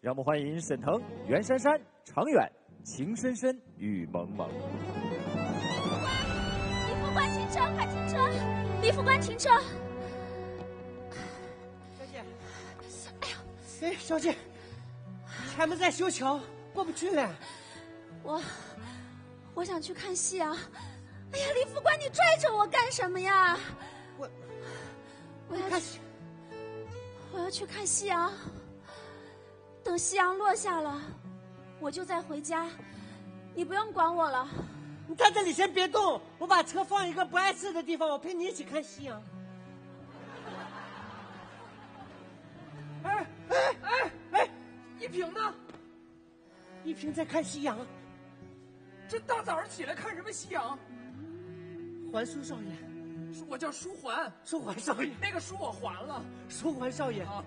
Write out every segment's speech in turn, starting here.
让我们欢迎沈腾、袁姗姗、常远、情深深、雨蒙蒙。李副官，停车！快停车！李副官，停车！小姐，哎呦，哎，小姐，前面在修桥，过不去了。我，我想去看戏啊！哎呀，李副官，你拽着我干什么呀？我，我要去，我要去看夕阳。等夕阳落下了，我就再回家。你不用管我了。你在这里先别动，我把车放一个不碍事的地方，我陪你一起看夕阳。哎哎哎哎，一平呢？一平在看夕阳。这大早上起来看什么夕阳？还书少爷，我叫书桓，书桓少爷，那个书我还了。书桓少爷，啊，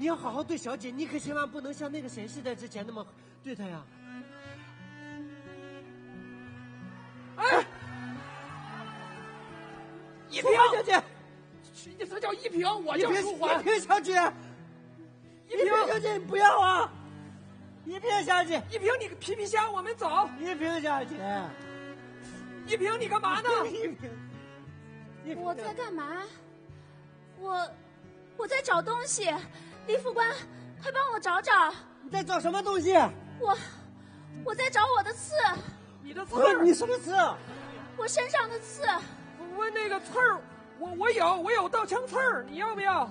你要好好对小姐，你可千万不能像那个谁似的之前那么对她呀。哎，一平小姐，你他叫一平，我叫书桓一。平小姐，一平一平小姐，你不要啊！一平小姐，一平，你个皮皮虾，我们走。一平小姐，一平，你干嘛呢？一平我在干嘛？我，我在找东西。李副官，快帮我找找。你在找什么东西？我，我在找我的刺，你的刺不是，你什么刺？我身上的刺。我那个刺儿，我我有，我有刀枪刺儿，你要不要？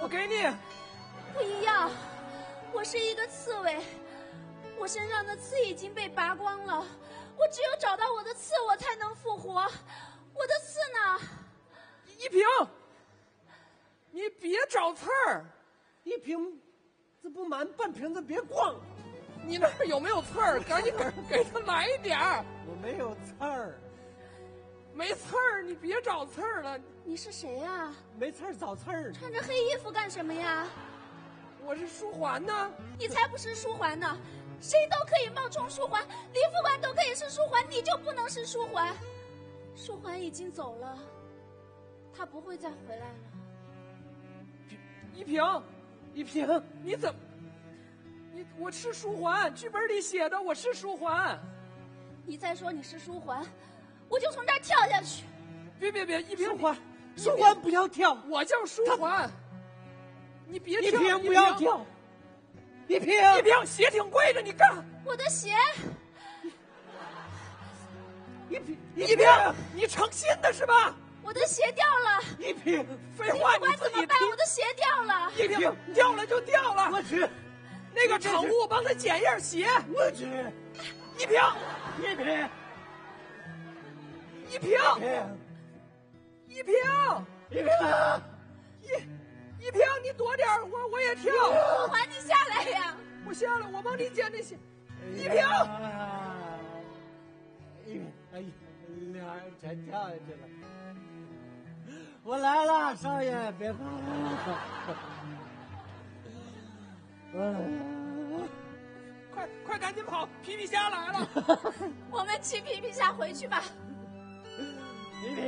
我给你。不一样，我是一个刺猬，我身上的刺已经被拔光了，我只有找到我的刺，我才能复活。我的刺呢？一平，你别找刺儿，一瓶，这不满半瓶子别逛。你那儿有没有刺儿？赶紧给给他来一点儿。我没有刺儿，没刺儿，你别找刺儿了。你是谁呀、没刺儿找刺儿。穿着黑衣服干什么呀？我是书桓呢。你才不是书桓呢！谁都可以冒充书桓，李副官都可以是书桓，你就不能是书桓。书桓已经走了，他不会再回来了。一平，一平，你怎么？你我是书桓，剧本里写的我是书桓。你再说你是书桓，我就从这儿跳下去。别别别，一平书桓，你书桓不要跳，我叫书桓。你别一跳，瓶不要跳，一平，一平鞋挺贵的，你干。我的鞋，一平，一平，你成心的是吧？我的鞋掉了。一瓶，废话，你自己提官怎么办？。我的鞋掉了。一平掉了就掉了，我去，那个场务帮他捡一下鞋。我去，一平，一瓶，一平，一瓶，一平，一瓶，一一平，你躲点儿我我也跳。书桓，你下来呀！我下来，我帮你捡那鞋。一一瓶，一平，哎呀，全跳下去了。我来了，少爷，别怕。嗯快快赶紧跑，皮皮虾来了。我们骑皮皮虾回去吧。皮皮，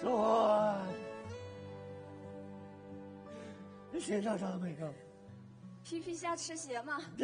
说，你鞋上伤没有？皮皮虾吃鞋吗？